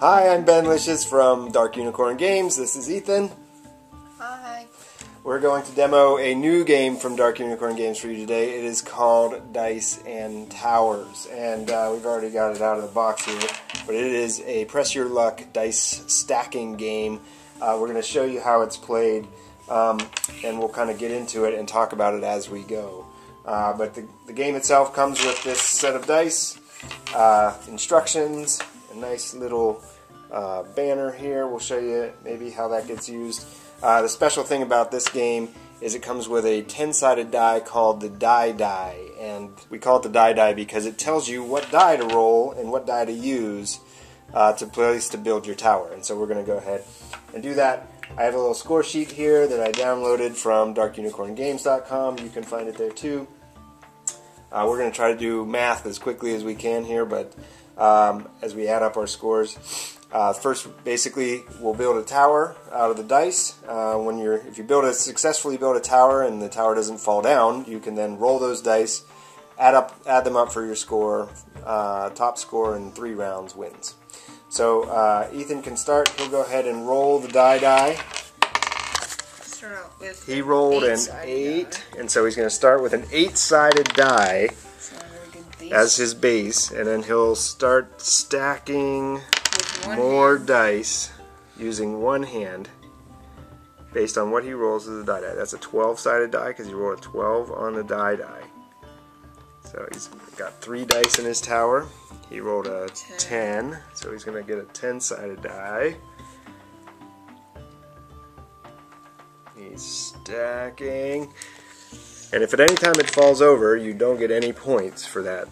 Hi, I'm Ben Licious from Dark Unicorn Games. This is Ethan. Hi. We're going to demo a new game from Dark Unicorn Games for you today. It is called Dice and Towers, and uh, we've already got it out of the box here. But it is a press your luck dice stacking game. Uh, we're going to show you how it's played, um, and we'll kind of get into it and talk about it as we go. Uh, but the, the game itself comes with this set of dice, uh, instructions, nice little uh, banner here. We'll show you maybe how that gets used. Uh, the special thing about this game is it comes with a 10-sided die called the die die, and we call it the die die because it tells you what die to roll and what die to use uh, to place to build your tower. And so we're going to go ahead and do that. I have a little score sheet here that I downloaded from darkunicorngames.com. You can find it there too. Uh, we're going to try to do math as quickly as we can here, but um, as we add up our scores, uh, first, basically, we'll build a tower out of the dice. Uh, when you're, if you build a successfully build a tower and the tower doesn't fall down, you can then roll those dice, add up, add them up for your score. Uh, top score in three rounds wins. So uh, Ethan can start. He'll go ahead and roll the die die. Start out with He rolled an eight-sided die. and so he's going to start with an eight-sided die not a very good base. as his base, and then he'll start stacking more hand. dice using one hand based on what he rolls as a die die. That's a 12-sided die because he rolled a 12 on the die die. So he's got three dice in his tower. He rolled a 10, so he's going to get a 10-sided die. He's stacking. And if at any time it falls over, you don't get any points for that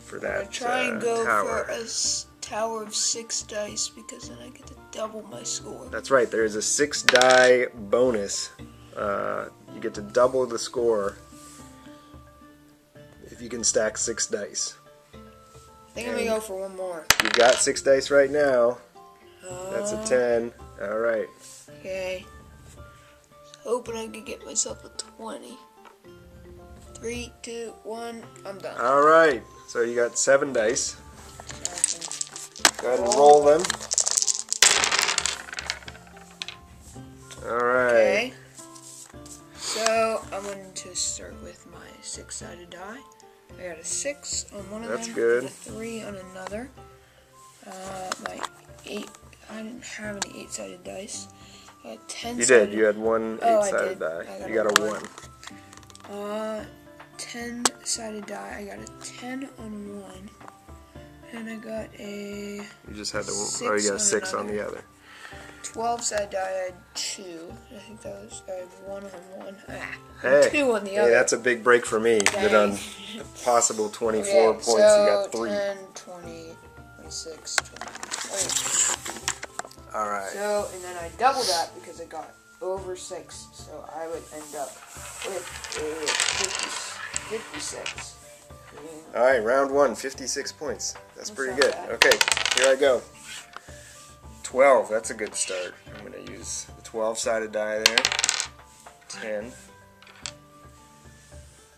for that. I try and uh, go tower. for a s- tower of six dice because then I get to double my score. That's right. There is a six die bonus. Uh, you get to double the score if you can stack six dice. I think I'm gonna go for one more. You've got six dice right now. That's a Uh, ten. All right. Okay. Hoping I could get myself a 20. Three, two, one. I'm done. All right. So you got seven dice. Go ahead and roll them. All right. Okay. So I'm going to start with my six-sided die. I got a six on one of That's them, good. a three on another. Uh, my eight. I didn't have any eight-sided dice. I had ten. You did. You had one eight-sided did. die. You got a one. one. Uh, ten-sided die. I got a ten on one, and I got a You just had the. Six Oh, you got a six on another. the other. twelve-sided die. I had two. I think that was I had one on one. Ah, Hey, two on the hey, other. that's a big break for me. That on the possible 24 Okay, points, so you got three. 10, 20, 26, 28. All right. So, and then I double that because I got over 6. So I would end up with a 50, 56. All right, round one, 56 points. That's That's pretty good. bad. Okay, here I go. 12, that's a good start. I'm going to use the 12 sided die there. 10.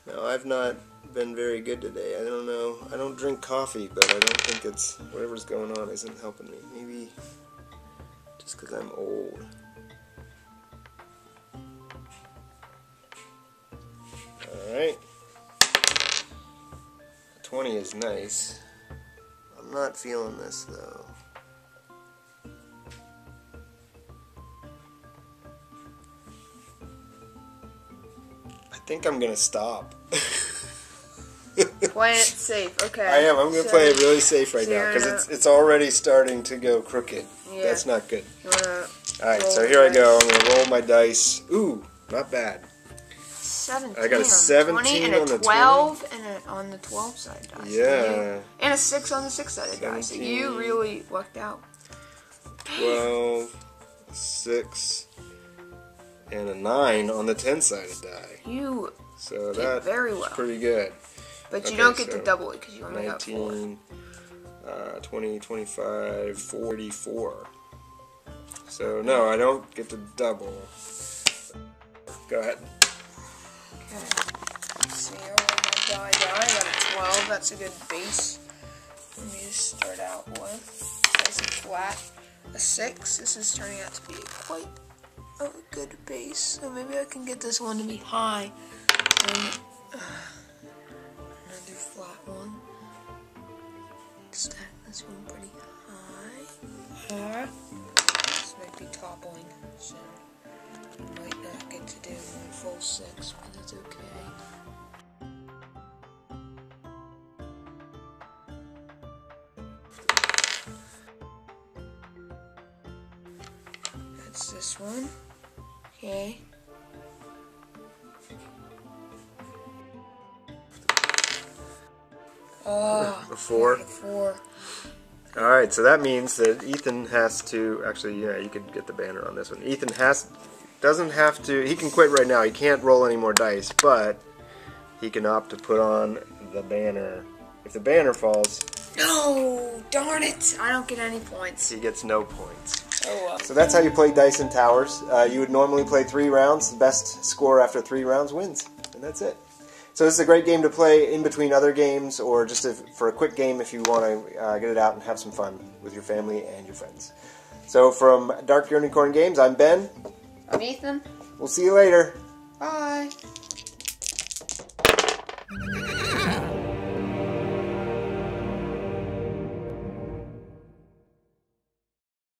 Now, I've not been very good today. I don't know. I don't drink coffee, but I don't think it's whatever's going on isn't helping me. Maybe just because I'm old. Alright. 20 is nice. I'm not feeling this though. I think I'm gonna stop. Play it safe. Okay. I am. I'm gonna so play it really safe right so now because it's it's already starting to go crooked. Yeah. That's not good. You All right, so the here I go. I'm gonna roll my dice. Ooh, not bad. 17 I got a 17 20 and on a the 12 and a, on the 12 side die. Yeah. you- and a 6 on the 6 sided die. So you really lucked out. 12, 6, and a 9 on the 10 sided die. You So did that's very well. pretty good. But you Okay, don't get so to double it because you only got 4. 19, uh, 20, 25, 44. So, no, I don't get to double. Go ahead. Okay. Let's see, I my die die. I got a 12. That's a good base for me to start out with. nice and flat. A six. This is turning out to be quite a good base. So maybe I can get this one to be high. And, uh, another flat one. Stack this one pretty high. Uh, this might be toppling soon. Might not get to do a full six, okay. That's this one. Okay. Oh, A four? Ah, a four. All right, so that means that Ethan has to actually, yeah, you could get the banner on this one. Ethan has doesn't have to. He can quit right now. He can't roll any more dice, but he can opt to put on the banner. If the banner falls, No, darn it! I don't get any points. he gets no points. Oh well. So that's how you play Dice and Towers. Uh, you would normally play three rounds. The best score after three rounds wins, and that's it. So this is a great game to play in between other games, or just if, for a quick game if you want to uh, get it out and have some fun with your family and your friends. So from Dark Unicorn Games, I'm Ben. I'm Ethan. We'll see you later. Bye.